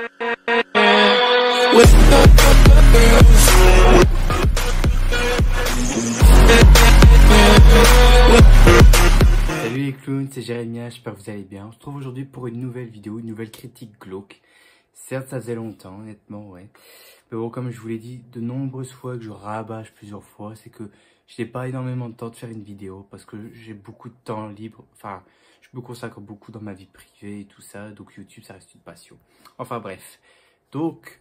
Salut les clowns, c'est Jérémia, j'espère que vous allez bien. On se retrouve aujourd'hui pour une nouvelle vidéo, une nouvelle critique glauque. Certes, ça faisait longtemps, honnêtement, ouais. Mais bon, comme je vous l'ai dit de nombreuses fois, que je rabâche plusieurs fois, c'est que je n'ai pas énormément de temps de faire une vidéo parce que j'ai beaucoup de temps libre. Enfin, je me consacre beaucoup dans ma vie privée et tout ça, donc YouTube, ça reste une passion. Enfin bref. Donc,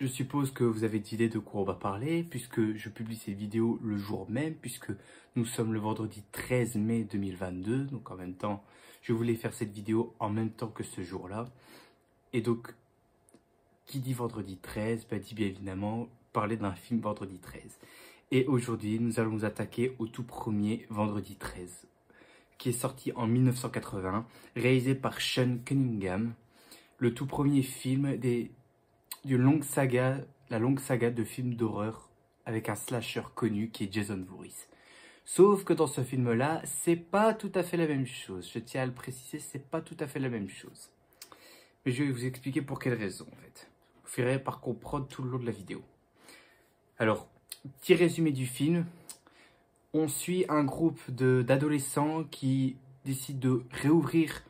je suppose que vous avez d'idées de quoi on va parler, puisque je publie ces vidéos le jour même, puisque nous sommes le vendredi 13 mai 2022. Donc en même temps, je voulais faire cette vidéo en même temps que ce jour-là. Et donc, qui dit vendredi 13, bah, dit bien évidemment parler d'un film vendredi 13. Et aujourd'hui, nous allons nous attaquer au tout premier vendredi 13, qui est sorti en 1980, réalisé par Sean Cunningham, le tout premier film des longue saga, la longue saga de films d'horreur avec un slasher connu qui est Jason Voorhees. Sauf que dans ce film-là, c'est pas tout à fait la même chose. Je tiens à le préciser, c'est pas tout à fait la même chose. Mais je vais vous expliquer pour quelle raison, en fait. Vous ferez par comprendre tout le long de la vidéo. Alors, petit résumé du film. On suit un groupe d'adolescents qui décident de réouvrir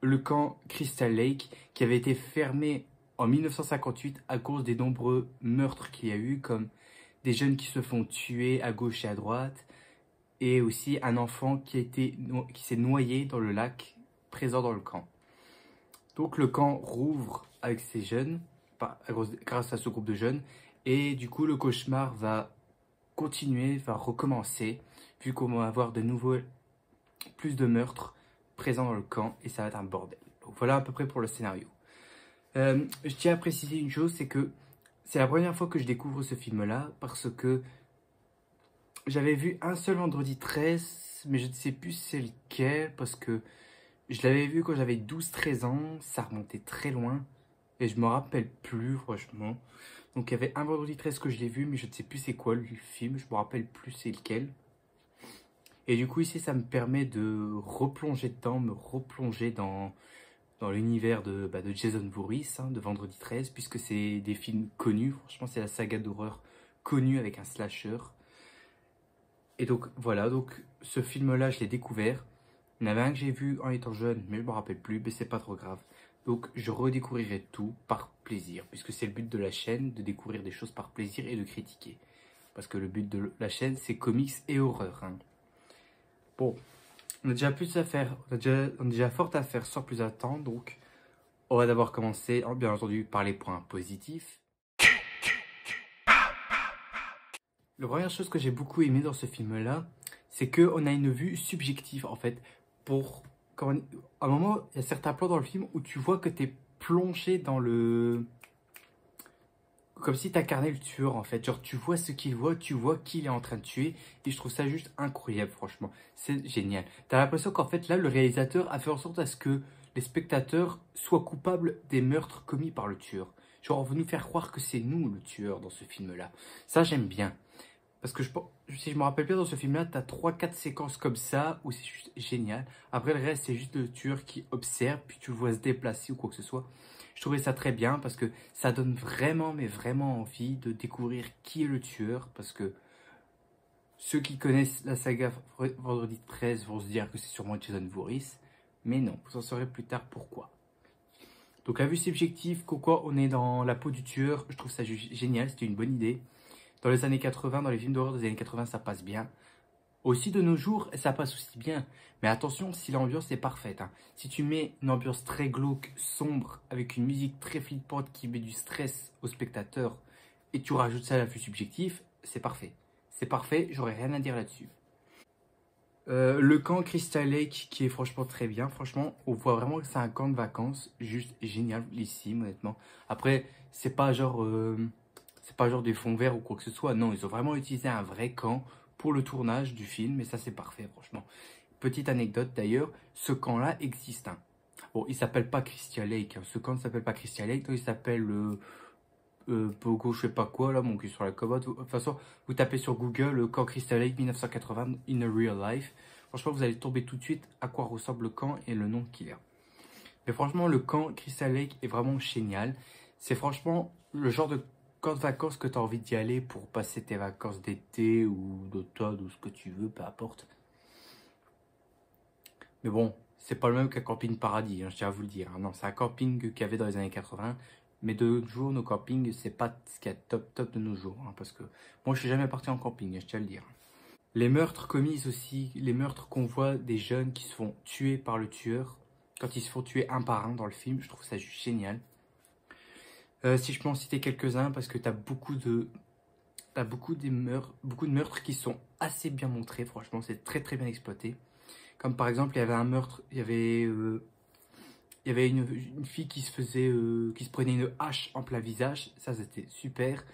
le camp Crystal Lake qui avait été fermé en 1958 à cause des nombreux meurtres qu'il y a eu, comme des jeunes qui se font tuer à gauche et à droite, et aussi un enfant qui, qui s'est noyé dans le lac présent dans le camp. Donc le camp rouvre avec ces jeunes, grâce à ce groupe de jeunes, et du coup le cauchemar va continuer, va recommencer, vu qu'on va avoir de nouveaux, plus de meurtres présents dans le camp, et ça va être un bordel. Donc voilà à peu près pour le scénario. Euh, je tiens à préciser une chose, c'est que c'est la première fois que je découvre ce film-là, parce que j'avais vu un seul vendredi 13, mais je ne sais plus c'est lequel, parce que je l'avais vu quand j'avais 12-13 ans, ça remontait très loin, et je me rappelle plus, franchement. Donc il y avait un vendredi 13 que je l'ai vu, mais je ne sais plus c'est quoi le film, je me rappelle plus c'est lequel. Et du coup ici, ça me permet de replonger dedans, me replonger dans dans l'univers de, bah, Jason Voorhees, hein, de Vendredi 13, puisque c'est des films connus. Franchement, c'est la saga d'horreur connue avec un slasher. Et donc, voilà, donc ce film-là, je l'ai découvert. Il y en avait un que j'ai vu en étant jeune, mais je me rappelle plus, mais c'est pas trop grave. Donc, je redécouvrirai tout par plaisir, puisque c'est le but de la chaîne, de découvrir des choses par plaisir et de critiquer. Parce que le but de la chaîne, c'est comics et horreur. Hein. Bon, on a déjà plus à faire, on a déjà, fort à faire sans plus attendre, donc on va d'abord commencer, bien entendu, par les points positifs. La première chose que j'ai beaucoup aimé dans ce film-là, c'est qu'on a une vue subjective, en fait. Pour, quand à un moment, il y a certains plans dans le film où tu vois que tu es plongé dans le, comme si tu incarnais le tueur en fait. Genre tu vois ce qu'il voit, tu vois qui il est en train de tuer. Et je trouve ça juste incroyable franchement. C'est génial. Tu as l'impression qu'en fait là le réalisateur a fait en sorte à ce que les spectateurs soient coupables des meurtres commis par le tueur. Genre on veut nous faire croire que c'est nous le tueur dans ce film là. Ça j'aime bien. Parce que je, si je me rappelle bien dans ce film là, tu as 3-4 séquences comme ça où c'est juste génial. Après le reste c'est juste le tueur qui observe puis tu le vois se déplacer ou quoi que ce soit. Je trouvais ça très bien parce que ça donne vraiment, mais vraiment envie de découvrir qui est le tueur. Parce que ceux qui connaissent la saga Vendredi 13 vont se dire que c'est sûrement Jason Voorhees. Mais non, vous en saurez plus tard pourquoi. Donc à vue subjective, quoi on est dans la peau du tueur, je trouve ça génial, c'était une bonne idée. Dans les années 80, dans les films d'horreur des années 80, ça passe bien. Aussi de nos jours, ça passe aussi bien. Mais attention, si l'ambiance est parfaite. Hein. Si tu mets une ambiance très glauque, sombre, avec une musique très flippante qui met du stress au spectateur, et tu rajoutes ça à la vue subjective, c'est parfait. C'est parfait, j'aurais rien à dire là-dessus. Euh, le camp Crystal Lake qui est franchement très bien. Franchement, on voit vraiment que c'est un camp de vacances juste génial ici, honnêtement. Après, c'est pas genre euh, c'est pas genre des fonds verts ou quoi que ce soit. Non, ils ont vraiment utilisé un vrai camp pour le tournage du film et ça c'est parfait franchement. Petite anecdote d'ailleurs, ce camp-là existe. Hein. Bon, il s'appelle pas Crystal Lake. Hein. Ce camp ne s'appelle pas Crystal Lake, il s'appelle euh, euh, Pogo, je sais pas quoi, là, mon cul sur la commode. De toute façon, vous tapez sur Google le camp Crystal Lake 1980 in a real life. Franchement, vous allez tomber tout de suite à quoi ressemble le camp et le nom qu'il a. Mais franchement, le camp Crystal Lake est vraiment génial. C'est franchement le genre de camp de vacances que tu as envie d'y aller pour passer tes vacances d'été ou d'automne ou ce que tu veux, peu importe. Mais bon, c'est pas le même qu'un camping paradis, hein, je tiens à vous le dire. Hein. Non, c'est un camping qu'il y avait dans les années 80. Mais de nos jours, nos campings, c'est pas ce qu'il y a top top de nos jours. Hein, parce que moi, je suis jamais parti en camping, je tiens à le dire. Les meurtres commis aussi, les meurtres qu'on voit des jeunes qui se font tuer par le tueur, quand ils se font tuer un par un dans le film, je trouve ça juste génial. Euh, si je peux en citer quelques-uns, parce que tu as beaucoup de... As beaucoup, des meurtres, beaucoup de meurtres qui sont assez bien montrés, franchement, c'est très très bien exploité. Comme par exemple, il y avait un meurtre, il y avait, euh, il y avait une, fille qui se faisait, euh, qui se prenait une hache en plein visage, ça c'était super.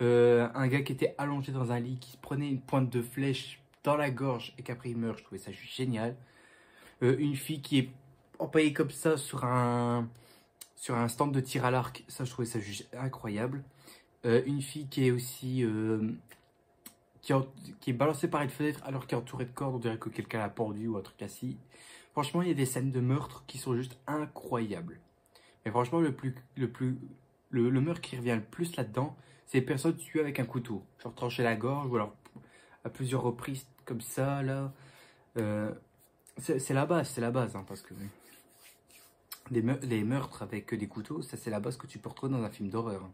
un gars qui était allongé dans un lit, qui se prenait une pointe de flèche dans la gorge et qu'après il meurt, je trouvais ça juste génial. une fille qui est empaillée comme ça sur un, sur un stand de tir à l'arc. Ça, je trouvais ça juste incroyable. Euh, une fille qui est aussi... Euh, qui, est balancée par une fenêtre alors qu'elle est entourée de cordes. On dirait que quelqu'un l'a pendu ou un truc assis. Franchement, il y a des scènes de meurtre qui sont juste incroyables. Mais franchement, le plus... Le, plus, le, meurtre qui revient le plus là-dedans, c'est les personnes tuées avec un couteau. Genre trancher la gorge ou alors à plusieurs reprises comme ça, là. Euh, c'est la base, c'est la base, hein, parce que les, meurtres avec des couteaux, ça c'est la base que tu retrouver dans un film d'horreur.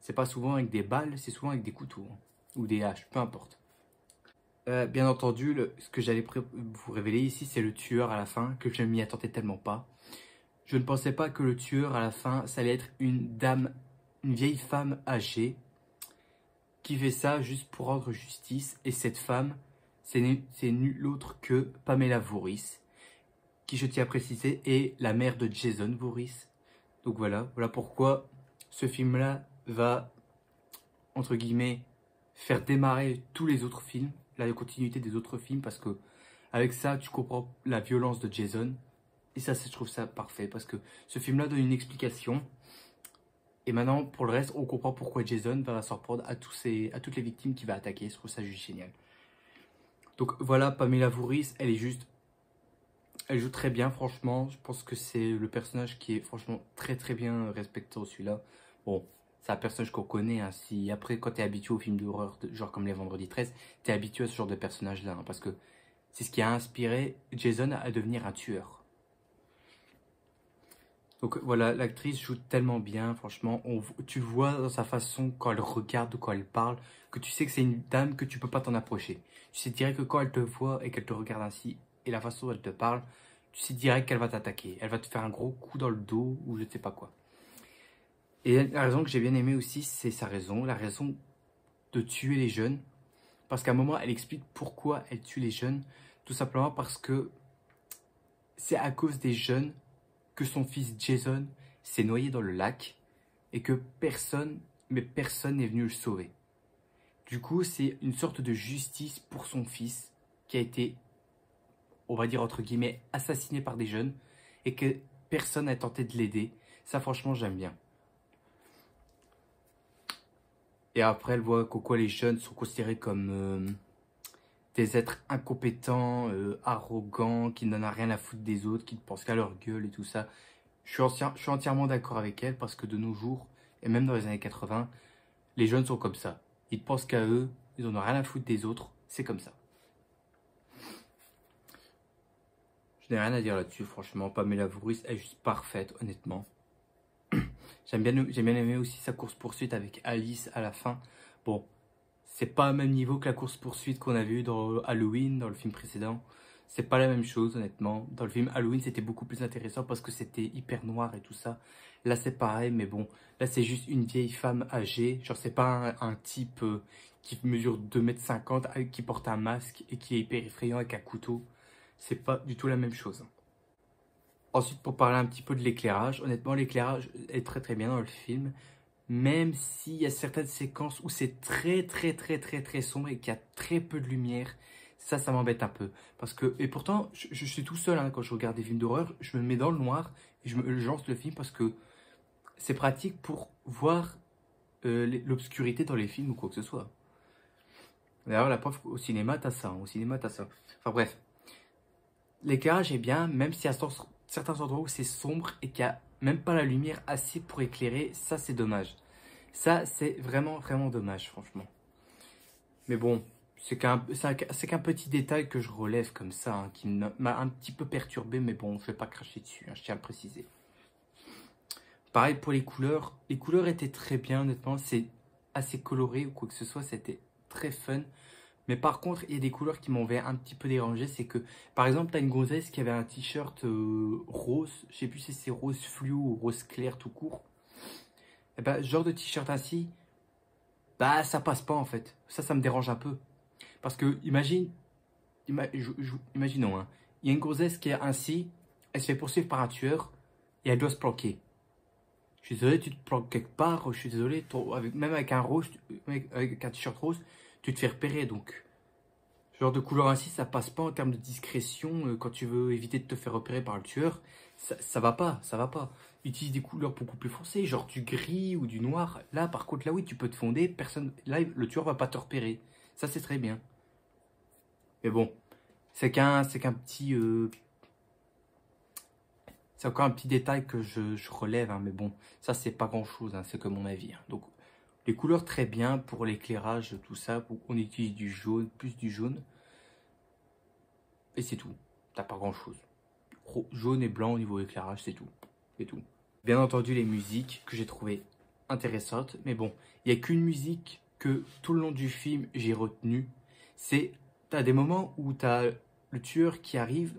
C'est pas souvent avec des balles, c'est souvent avec des couteaux. Hein. Ou des haches, peu importe. Euh, bien entendu, ce que j'allais vous révéler ici, c'est le tueur à la fin, que je m'y attendais tellement pas. Je ne pensais pas que le tueur à la fin, ça allait être une dame, une vieille femme âgée, qui fait ça juste pour rendre justice. Et cette femme, c'est nul autre que Pamela Voorhees, qui, je tiens à préciser, est la mère de Jason Voorhees. Donc voilà, voilà pourquoi ce film-là va, entre guillemets, faire démarrer tous les autres films, la continuité des autres films, parce que avec ça, tu comprends la violence de Jason. Et ça, je trouve ça parfait, parce que ce film-là donne une explication. Et maintenant, pour le reste, on comprend pourquoi Jason va s'en prendre à, tous à toutes les victimes qu'il va attaquer. Je trouve ça juste génial. Donc voilà, Pamela Voorhees, elle est juste elle joue très bien, franchement. Je pense que c'est le personnage qui est franchement très très bien respecté celui-là. Bon, c'est un personnage qu'on connaît. Hein. Si après, quand tu es habitué aux films d'horreur, genre comme les Vendredis 13, tu es habitué à ce genre de personnage-là. Hein, parce que c'est ce qui a inspiré Jason à devenir un tueur. Donc voilà, l'actrice joue tellement bien, franchement. Tu vois dans sa façon, quand elle regarde quand elle parle, que tu sais que c'est une dame que tu peux pas t'en approcher. Tu sais direct que quand elle te voit et qu'elle te regarde ainsi, et la façon dont elle te parle, tu sais direct qu'elle va t'attaquer. Elle va te faire un gros coup dans le dos ou je ne sais pas quoi. Et la raison que j'ai bien aimé aussi, c'est sa raison, la raison de tuer les jeunes. Parce qu'à un moment, elle explique pourquoi elle tue les jeunes. Tout simplement parce que c'est à cause des jeunes que son fils Jason s'est noyé dans le lac et que personne, mais personne n'est venu le sauver. Du coup, c'est une sorte de justice pour son fils qui a été on va dire entre guillemets, assassiné par des jeunes et que personne n'a tenté de l'aider. Ça, franchement, j'aime bien. Et après, elle voit qu'au les jeunes sont considérés comme euh, des êtres incompétents, euh, arrogants, qui n'en ont rien à foutre des autres, qui ne pensent qu'à leur gueule et tout ça. Je suis, je suis entièrement d'accord avec elle parce que de nos jours, et même dans les années 80, les jeunes sont comme ça. Ils pensent qu'à eux, ils n'en ont rien à foutre des autres, c'est comme ça. Je n'ai rien à dire là-dessus, franchement. Pamela Voorhees est juste parfaite, honnêtement. J'aime bien, bien aimé aussi sa course-poursuite avec Alice à la fin. Bon, c'est pas au même niveau que la course-poursuite qu'on a vu dans Halloween, dans le film précédent. C'est pas la même chose, honnêtement. Dans le film Halloween, c'était beaucoup plus intéressant parce que c'était hyper noir et tout ça. Là, c'est pareil, mais bon. Là, c'est juste une vieille femme âgée. Genre, c'est pas un, type euh, qui mesure 2m50, euh, qui porte un masque et qui est hyper effrayant avec un couteau c'est pas du tout la même chose. Ensuite, pour parler un petit peu de l'éclairage, honnêtement, l'éclairage est très très bien dans le film, même s'il y a certaines séquences où c'est très très très très très sombre et qu'il y a très peu de lumière, ça, ça m'embête un peu. Parce que, et pourtant, je, suis tout seul hein, quand je regarde des films d'horreur, je me mets dans le noir et je lance le film parce que c'est pratique pour voir euh, l'obscurité dans les films ou quoi que ce soit. D'ailleurs, la preuve, au cinéma, t'as ça. Hein, au cinéma, t'as ça. Enfin bref, l'éclairage est bien, même si à certains endroits où c'est sombre et qu'il n'y a même pas la lumière assez pour éclairer. Ça, c'est dommage. Ça, c'est vraiment, vraiment dommage, franchement. Mais bon, c'est qu'un petit détail que je relève comme ça, hein, qui m'a un petit peu perturbé, mais bon, je vais pas cracher dessus, hein, je tiens à le préciser. Pareil pour les couleurs. Les couleurs étaient très bien, honnêtement. C'est assez coloré ou quoi que ce soit, c'était très fun. Mais par contre, il y a des couleurs qui m'ont un petit peu dérangé. C'est que, par exemple, tu as une gonzesse qui avait un t-shirt euh, rose. Je sais plus si c'est rose fluo ou rose clair tout court. Et eh ben, ce genre de t-shirt ainsi, bah, ça passe pas en fait. Ça, ça me dérange un peu. Parce que, imagine, imaginons, hein, il y a une gonzesse qui est ainsi, elle se fait poursuivre par un tueur et elle doit se planquer. Je suis désolé, tu te planques quelque part, je suis désolé, même avec un rose, avec un t-shirt rose, tu te fais repérer. Donc, genre de couleur ainsi, ça passe pas en termes de discrétion euh, quand tu veux éviter de te faire repérer par le tueur. Ça, ça va pas, ça va pas. Utilise des couleurs beaucoup plus foncées, genre du gris ou du noir. Là, par contre, là oui, tu peux te fonder, personne, là, le tueur va pas te repérer. Ça, c'est très bien. Mais bon, c'est qu'un, c'est qu'un petit, euh, c'est encore un petit détail que je, relève, hein, mais bon, ça c'est pas grand chose, hein, c'est que mon avis. Hein. Donc, les couleurs très bien pour l'éclairage, tout ça. On utilise du jaune, plus du jaune. Et c'est tout. T'as pas grand chose. Jaune et blanc au niveau éclairage, c'est tout. C'est tout. Bien entendu, les musiques que j'ai trouvées intéressantes. Mais bon, il n'y a qu'une musique que tout le long du film j'ai retenue. C'est, t'as des moments où t'as le tueur qui arrive,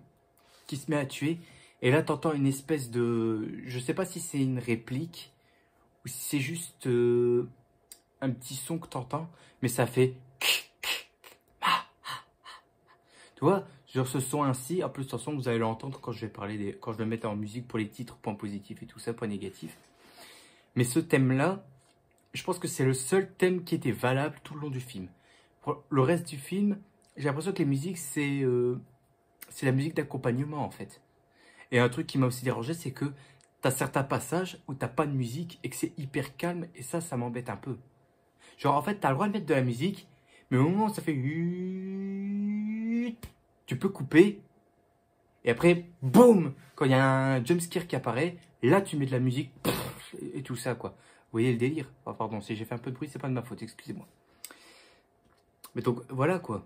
qui se met à tuer. Et là, t'entends une espèce de... Je sais pas si c'est une réplique ou si c'est juste euh, un petit son que t'entends, mais ça fait... Tu vois, genre ce son ainsi, en plus ce son vous allez l'entendre quand je vais parler des, quand je vais mettre en musique pour les titres, points positifs et tout ça, points négatifs. Mais ce thème-là, je pense que c'est le seul thème qui était valable tout le long du film. Le reste du film, j'ai l'impression que les musiques, c'est euh, la musique d'accompagnement en fait. Et un truc qui m'a aussi dérangé, c'est que tu as certains passages où t'as pas de musique et que c'est hyper calme, et ça, ça m'embête un peu. Genre, en fait, tu as le droit de mettre de la musique, mais au moment où ça fait... Tu peux couper. Et après, boum Quand il y a un jumpscare qui apparaît, là, tu mets de la musique et tout ça, quoi. Vous voyez le délire? Oh, Pardon, si j'ai fait un peu de bruit, c'est pas de ma faute, excusez-moi. Mais donc, voilà, quoi.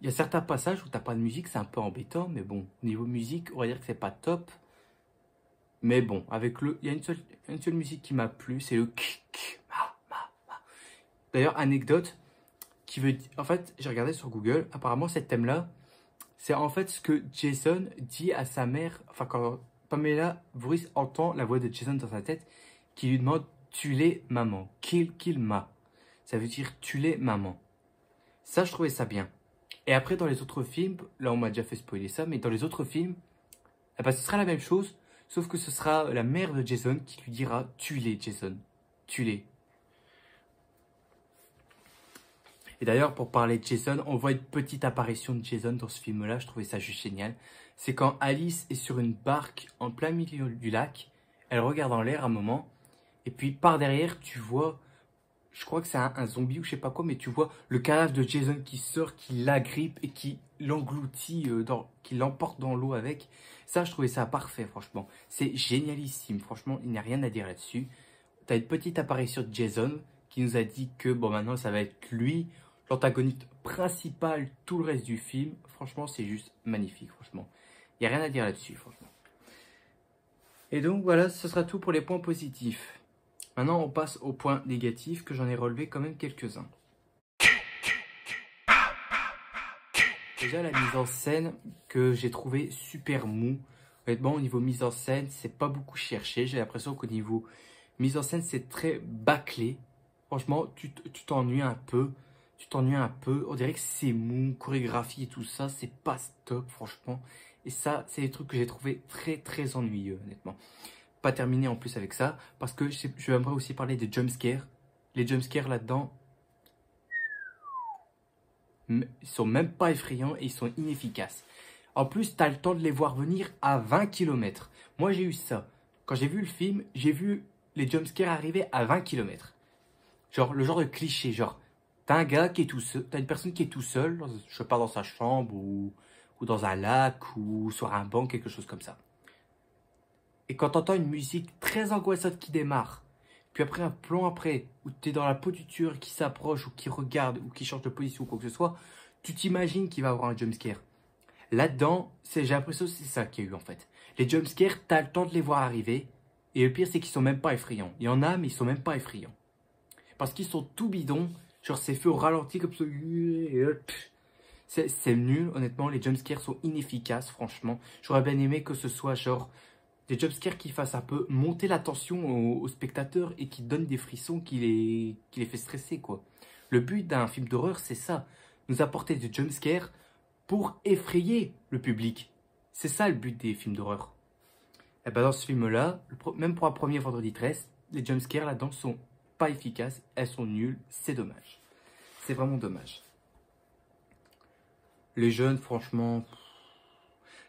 Il y a certains passages où t'as pas de musique, c'est un peu embêtant, mais bon, niveau musique, on va dire que c'est pas top. Mais bon, avec le, il y a une seule, une seule musique qui m'a plu, c'est le D'ailleurs, anecdote qui veut dire, en fait, j'ai regardé sur Google, apparemment, ce thème-là, c'est en fait ce que Jason dit à sa mère, enfin, quand Pamela Voorhees entend la voix de Jason dans sa tête, qui lui demande tu l'es maman, kill, kill ma. Ça veut dire tu l'es maman. Ça, je trouvais ça bien. Et après, dans les autres films, là, on m'a déjà fait spoiler ça, mais dans les autres films, eh ben, ce sera la même chose, sauf que ce sera la mère de Jason qui lui dira tu l'es, Jason, tu l'es. Et d'ailleurs, pour parler de Jason, on voit une petite apparition de Jason dans ce film-là. Je trouvais ça juste génial. C'est quand Alice est sur une barque en plein milieu du lac. Elle regarde en l'air un moment. Et puis par derrière, tu vois, je crois que c'est un, zombie ou je sais pas quoi, mais tu vois le cadavre de Jason qui sort, qui l'agrippe et qui l'engloutit, euh, qui l'emporte dans l'eau avec. Ça, je trouvais ça parfait, franchement. C'est génialissime. Franchement, il n'y a rien à dire là-dessus. Tu as une petite apparition de Jason qui nous a dit que bon maintenant ça va être lui l'antagoniste principal tout le reste du film. Franchement, c'est juste magnifique, franchement. Il n'y a rien à dire là-dessus, franchement. Et donc voilà, ce sera tout pour les points positifs. Maintenant, on passe aux points négatifs que j'en ai relevé quand même quelques-uns. Déjà, la mise en scène que j'ai trouvé super mou. Honnêtement, au niveau mise en scène, c'est pas beaucoup cherché. J'ai l'impression qu'au niveau mise en scène, c'est très bâclé. Franchement, tu t'ennuies un peu tu t'ennuies un peu. On dirait que c'est mou, chorégraphie et tout ça, c'est pas stop, franchement. Et ça, c'est des trucs que j'ai trouvé très, très ennuyeux, honnêtement. Pas terminé en plus avec ça, parce que je, aussi parler des jumpscares. Les jumpscares là-dedans, sont même pas effrayants et ils sont inefficaces. En plus, tu as le temps de les voir venir à 20 km. Moi, j'ai eu ça. Quand j'ai vu le film, j'ai vu les jumpscares arriver à 20 km. Genre, le genre de cliché, genre, T'as un gars qui est tout seul, t'as une personne qui est tout seul, je sais pas, dans sa chambre ou, ou dans un lac ou sur un banc, quelque chose comme ça. Et quand t'entends une musique très angoissante qui démarre, puis après un plan après, où t'es dans la peau du tueur qui s'approche, ou qui regarde, ou qui change de position, ou quoi que ce soit, tu t'imagines qu'il va avoir un jumpscare. Là-dedans, j'ai l'impression que c'est ça qu'il y a eu en fait. Les jumpscares, t'as le temps de les voir arriver, et le pire c'est qu'ils sont même pas effrayants. Il y en a, mais ils sont même pas effrayants. Parce qu'ils sont tout bidons, genre c'est fait au ralenti comme ça, c'est nul, honnêtement, les jumpscares sont inefficaces, franchement. J'aurais bien aimé que ce soit genre des jumpscares qui fassent un peu monter la tension aux, spectateurs et qui donnent des frissons qui les, qui les fait stresser, quoi. Le but d'un film d'horreur, c'est ça, nous apporter des jumpscares pour effrayer le public. C'est ça le but des films d'horreur. Et ben dans ce film-là, même pour un premier vendredi 13, les jumpscares là-dedans sont pas efficaces, elles sont nulles, c'est dommage. C'est vraiment dommage. Les jeunes, franchement,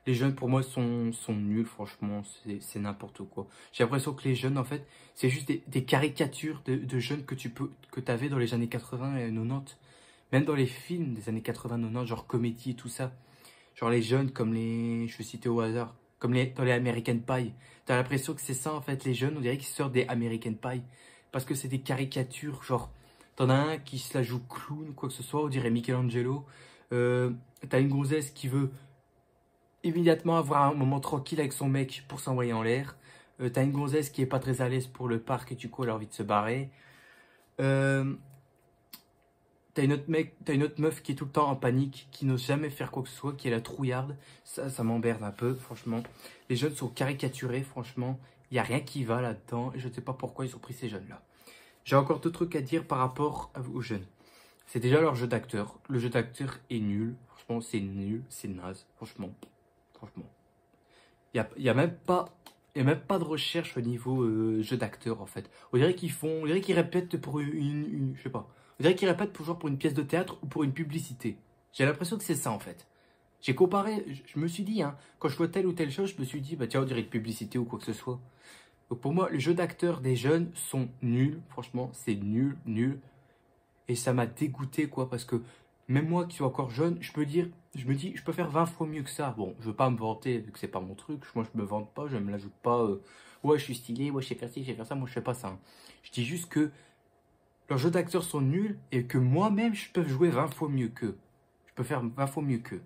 les jeunes pour moi sont, sont nuls, franchement, c'est n'importe quoi. J'ai l'impression que les jeunes, en fait, c'est juste des, caricatures de, jeunes que tu peux, que avais dans les années 80 et 90. Même dans les films des années 80-90, genre comédie et tout ça. Genre les jeunes comme les, je vais citer au hasard, comme les, dans les American Pie. T'as l'impression que c'est ça, en fait, les jeunes, on dirait qu'ils sortent des American Pie. Parce que c'est des caricatures, genre, t'en as un qui se la joue clown quoi que ce soit, on dirait Michelangelo. Euh, t'as une gonzesse qui veut immédiatement avoir un moment tranquille avec son mec pour s'envoyer en l'air. Euh, t'as une gonzesse qui est pas très à l'aise pour le parc et du coup elle a envie de se barrer. Euh, t'as une, autre mec, as une autre meuf qui est tout le temps en panique, qui n'ose jamais faire quoi que ce soit, qui est la trouillarde. Ça, ça m'emmerde un peu, franchement. Les jeunes sont caricaturés, franchement. Il n'y a rien qui va là-dedans et je ne sais pas pourquoi ils ont pris ces jeunes-là. J'ai encore deux trucs à dire par rapport aux jeunes. C'est déjà leur jeu d'acteur. Le jeu d'acteur est nul. Franchement, c'est nul, c'est naze. Franchement, franchement. Il n'y a, a, même pas... a même pas de recherche au niveau euh, jeu d'acteur en fait. On dirait qu'ils font, on dirait qu'ils répètent pour une, une, je sais pas. On dirait qu'ils répètent pour, pour une pièce de théâtre ou pour une publicité. J'ai l'impression que c'est ça en fait. J'ai comparé, je, me suis dit, hein, quand je vois telle ou telle chose, je me suis dit, bah tiens, on dirait une publicité ou quoi que ce soit. Donc pour moi, le jeu d'acteur des jeunes sont nuls. Franchement, c'est nul, nul. Et ça m'a dégoûté, quoi, parce que même moi qui suis encore jeune, je peux dire, je me dis, je peux faire 20 fois mieux que ça. Bon, je veux pas me vanter, vu que c'est pas mon truc. Moi, je me vante pas, je me l'ajoute pas. Euh, ouais, je suis stylé, ouais, je sais faire ci, je sais faire ça. Moi, je fais pas ça. Hein. Je dis juste que leurs jeux d'acteurs sont nuls et que moi-même, je peux jouer 20 fois mieux qu'eux. Je peux faire 20 fois mieux qu'eux.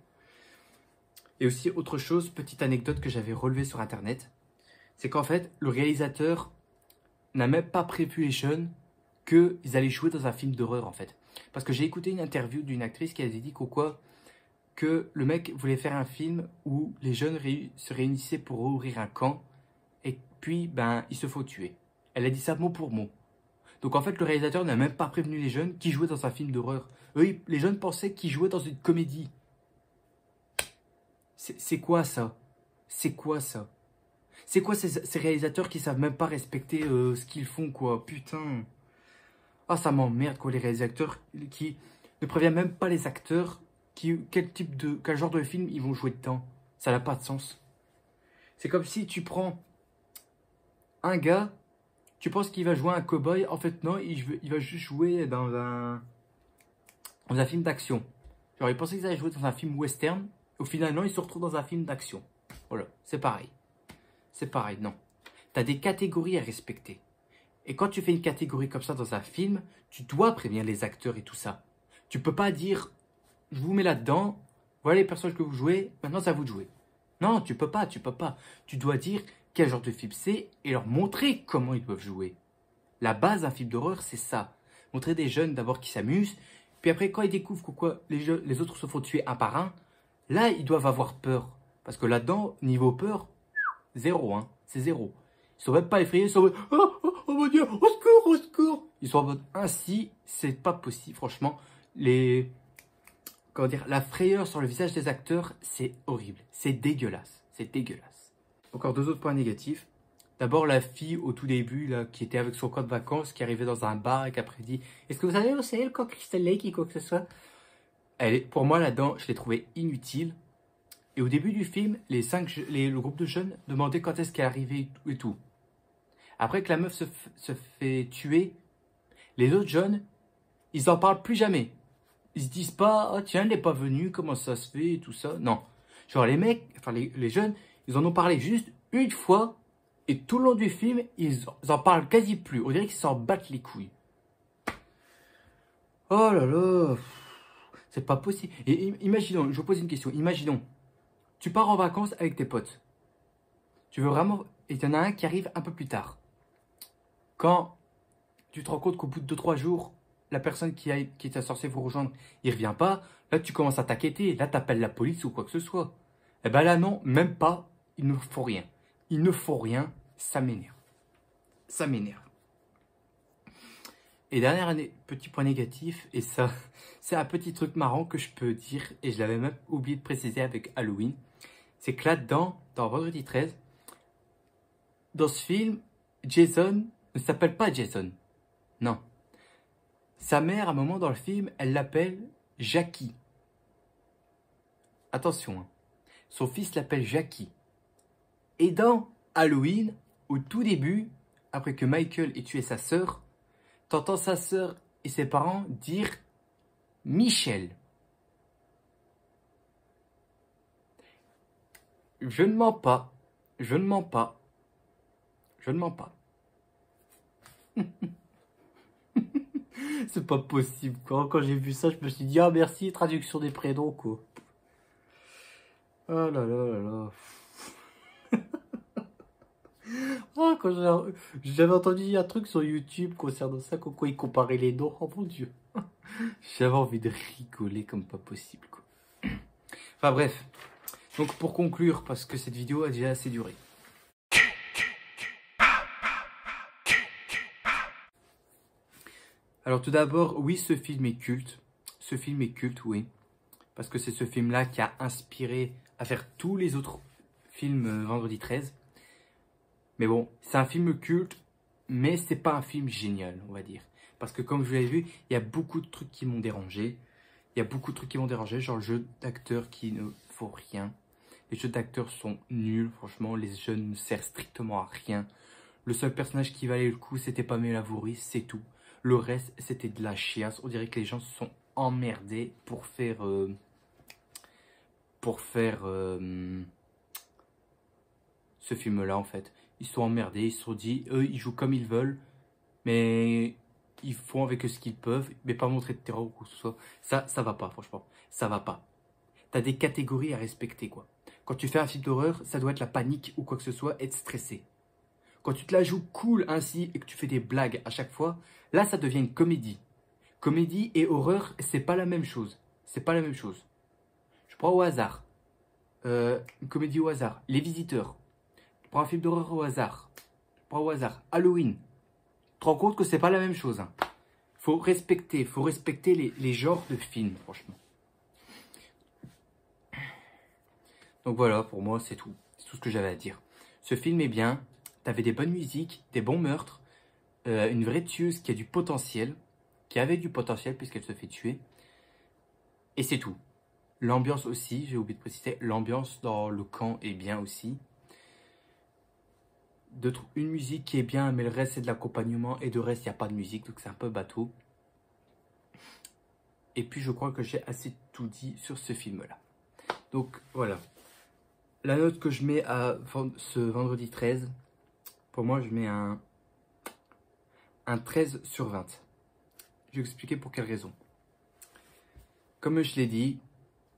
Et aussi, autre chose, petite anecdote que j'avais relevée sur Internet, c'est qu'en fait, le réalisateur n'a même pas prévu les jeunes qu'ils allaient jouer dans un film d'horreur en fait. Parce que j'ai écouté une interview d'une actrice qui avait dit qu'au quoi que le mec voulait faire un film où les jeunes se réunissaient pour ouvrir un camp et puis ben il se faut tuer. Elle a dit ça mot pour mot. Donc en fait le réalisateur n'a même pas prévenu les jeunes qui jouaient dans un film d'horreur. Eux, les jeunes pensaient qu'ils jouaient dans une comédie. C'est quoi ça? C'est quoi ça? C'est quoi ces, réalisateurs qui savent même pas respecter euh, ce qu'ils font quoi? Putain ah, ça m'emmerde, quoi, les réalisateurs qui ne préviennent même pas les acteurs qui, quel type de, quel genre de film ils vont jouer dedans. Ça n'a pas de sens. C'est comme si tu prends un gars, tu penses qu'il va jouer un cowboy, en fait non, il, va juste jouer dans un, dans un film d'action. Genre, il pensait qu'il allait jouer dans un film western, au final, non, il se retrouve dans un film d'action. Voilà, c'est pareil. C'est pareil, non. Tu as des catégories à respecter. Et quand tu fais une catégorie comme ça dans un film, tu dois prévenir les acteurs et tout ça. Tu peux pas dire, je vous mets là-dedans, voilà les personnages que vous jouez, maintenant c'est à vous de jouer. Non, tu peux pas, tu peux pas. Tu dois dire quel genre de film c'est et leur montrer comment ils peuvent jouer. La base d'un film d'horreur, c'est ça. Montrer des jeunes d'abord qui s'amusent, puis après quand ils découvrent que les autres se font tuer un par un, là ils doivent avoir peur. Parce que là-dedans, niveau peur, zéro, hein, c'est zéro. Ils sont même pas effrayés, ils sont oh, oh, oh mon dieu, au secours, au secours. Ils sont en mode ainsi, c'est pas possible, franchement. Les, comment dire, la frayeur sur le visage des acteurs, c'est horrible, c'est dégueulasse, c'est dégueulasse. Encore deux autres points négatifs. D'abord, la fille au tout début, là, qui était avec son camp de vacances, qui arrivait dans un bar et qui après dit Est-ce que vous savez où c'est le Crystal Lake ou quoi que ce soit Elle est, Pour moi, là-dedans, je l'ai trouvé inutile. Et au début du film, les cinq, les, le groupe de jeunes demandaient quand est-ce qu'elle arrivait et tout. Après que la meuf se, fait tuer, les autres jeunes, ils en parlent plus jamais. Ils se disent pas, oh tiens, elle n'est pas venue, comment ça se fait, et tout ça. Non. Genre les mecs, enfin les, jeunes, ils en ont parlé juste une fois Et tout le long du film, ils en parlent quasi plus. On dirait qu'ils s'en battent les couilles. Oh là là. C'est pas possible. Et imaginons, je vous pose une question. Imaginons, tu pars en vacances avec tes potes. Tu veux vraiment... Et il y en a un qui arrive un peu plus tard. Quand tu te rends compte qu'au bout de 2-3 jours, la personne qui, a, qui était censée vous rejoindre, il revient pas, là tu commences à t'inquiéter. Là tu appelles la police ou quoi que ce soit. Eh ben là non, même pas. Il ne faut rien. Il ne faut rien. Ça m'énerve. Ça m'énerve. Et dernier petit point négatif, et ça, c'est un petit truc marrant que je peux dire, et je l'avais même oublié de préciser avec Halloween, c'est que là-dedans, dans Vendredi 13, dans ce film, Jason ne s'appelle pas Jason. Non. Sa mère, à un moment dans le film, elle l'appelle Jackie. Attention, hein. son fils l'appelle Jackie. Et dans Halloween, au tout début, après que Michael ait tué sa sœur, t'entends sa sœur et ses parents dire Michel. Je ne mens pas. Je ne mens pas. Je ne mens pas. C'est pas possible. Quand, quand j'ai vu ça, je me suis dit, ah merci, traduction des prénoms, quoi. Oh là là là là. Oh, quand j'avais entendu un truc sur YouTube concernant ça, quoi, il comparait les noms. Oh mon dieu. J'avais envie de rigoler comme pas possible. Quoi. Enfin bref. Donc pour conclure, parce que cette vidéo a déjà assez duré. Alors tout d'abord, oui, ce film est culte. Ce film est culte, oui. Parce que c'est ce film-là qui a inspiré à faire tous les autres films euh, Vendredi 13. Mais bon, c'est un film culte, mais c'est pas un film génial, on va dire. Parce que comme je l'avez vu, il y a beaucoup de trucs qui m'ont dérangé. Il y a beaucoup de trucs qui m'ont dérangé, genre le jeu d'acteur qui ne vaut rien. Les jeux d'acteurs sont nuls, franchement, les jeux ne servent strictement à rien. Le seul personnage qui valait le coup, c'était pas Lavoury, c'est tout. Le reste, c'était de la chiasse. On dirait que les gens se sont emmerdés pour faire... Euh, pour faire... Euh, ce film-là, en fait ils sont emmerdés, ils se sont dit, eux, ils jouent comme ils veulent, mais ils font avec ce qu'ils peuvent, mais pas montrer de terreur ou quoi que ce soit. Ça, ça va pas, franchement. Ça va pas. T'as des catégories à respecter, quoi. Quand tu fais un film d'horreur, ça doit être la panique ou quoi que ce soit, être stressé. Quand tu te la joues cool ainsi et que tu fais des blagues à chaque fois, là, ça devient une comédie. Comédie et horreur, c'est pas la même chose. C'est pas la même chose. Je prends au hasard. Euh, une comédie au hasard. Les visiteurs. Prends un film d'horreur au hasard. Pas au hasard. Halloween. Tu te rends compte que c'est pas la même chose. Hein. Faut respecter, faut respecter les, genres de films, franchement. Donc voilà, pour moi, c'est tout. C'est tout ce que j'avais à dire. Ce film est bien. T'avais des bonnes musiques, des bons meurtres, euh, une vraie tueuse qui a du potentiel, qui avait du potentiel puisqu'elle se fait tuer. Et c'est tout. L'ambiance aussi, j'ai oublié de préciser, l'ambiance dans le camp est bien aussi une musique qui est bien, mais le reste c'est de l'accompagnement et de reste il n'y a pas de musique, donc c'est un peu bateau. Et puis je crois que j'ai assez tout dit sur ce film-là. Donc voilà. La note que je mets à ce vendredi 13, pour moi je mets un, un 13 sur 20. Je vais expliquer pour quelle raison. Comme je l'ai dit,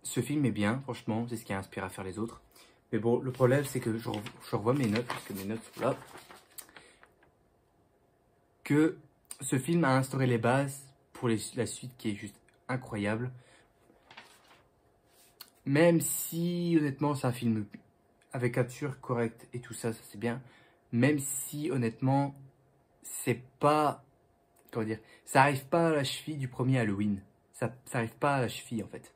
ce film est bien, franchement, c'est ce qui a inspiré à faire les autres. Mais bon, le problème, c'est que je, revois mes notes, parce que mes notes sont là. Que ce film a instauré les bases pour la suite qui est juste incroyable. Même si, honnêtement, c'est un film avec capture correcte et tout ça, ça c'est bien. Même si, honnêtement, c'est pas... Comment dire Ça arrive pas à la cheville du premier Halloween. Ça, ça arrive pas à la cheville, en fait.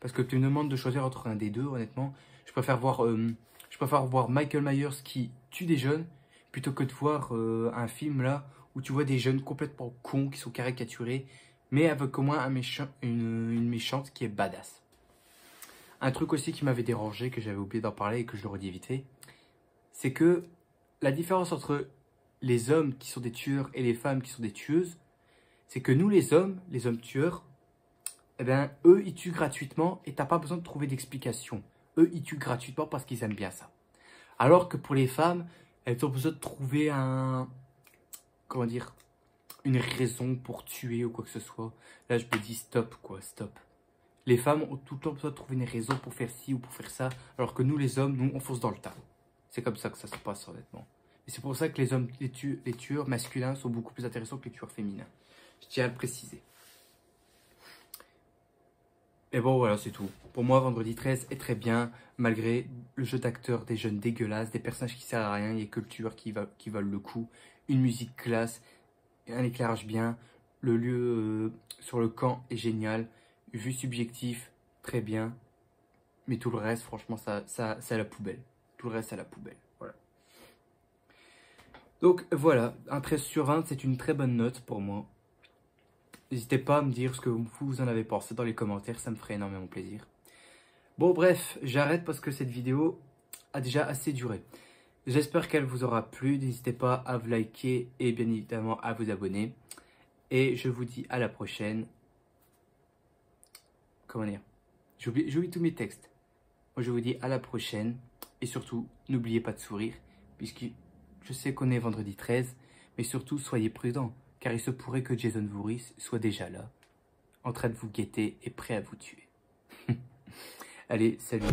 Parce que tu me demandes de choisir entre un des deux, honnêtement. Je préfère voir, euh, voir Michael Myers qui tue des jeunes plutôt que de voir euh, un film là où tu vois des jeunes complètement cons qui sont caricaturés, mais avec au moins une, méchante qui est badass. Un truc aussi qui m'avait dérangé, que j'avais oublié d'en parler et que je redis vite fait, c'est que la différence entre les hommes qui sont des tueurs et les femmes qui sont des tueuses, c'est que nous les hommes, les hommes tueurs, eh ben, eux, ils tuent gratuitement et t'as pas besoin de trouver d'explication eux, ils tuent gratuitement parce qu'ils aiment bien ça. Alors que pour les femmes, elles ont besoin de trouver un, comment dire, une raison pour tuer ou quoi que ce soit. Là, je me dis stop, quoi, stop. Les femmes ont tout le temps besoin de trouver une raison pour faire ci ou pour faire ça, alors que nous, les hommes, nous, on fonce dans le tas. C'est comme ça que ça se passe, honnêtement. Et c'est pour ça que les hommes, les, les tueurs masculins sont beaucoup plus intéressants que les tueurs féminins. Je tiens à le préciser. Et bon, voilà, c'est tout. Pour moi, Vendredi 13 est très bien, malgré le jeu d'acteurs des jeunes dégueulasses, des personnages qui servent à rien, le tueur qui, va, qui valent le coup, une musique classe, un éclairage bien, le lieu euh, sur le camp est génial, vue subjectif, très bien, mais tout le reste, franchement, ça, ça, c'est à la poubelle. Tout le reste, à la poubelle. Voilà. Donc, voilà, un 13 sur 20, c'est une très bonne note pour moi. N'hésitez pas à me dire ce que vous en avez pensé dans les commentaires, ça me ferait énormément plaisir. Bon bref, j'arrête parce que cette vidéo a déjà assez duré. J'espère qu'elle vous aura plu, n'hésitez pas à vous liker et bien évidemment à vous abonner. Et je vous dis à la prochaine. Comment dire? J'oublie tous mes textes. Moi je vous dis à la prochaine. Et surtout, n'oubliez pas de sourire, puisque je sais qu'on est vendredi 13, mais surtout soyez prudents car il se pourrait que Jason Voorhees soit déjà là, en train de vous guetter et prêt à vous tuer. Allez, salut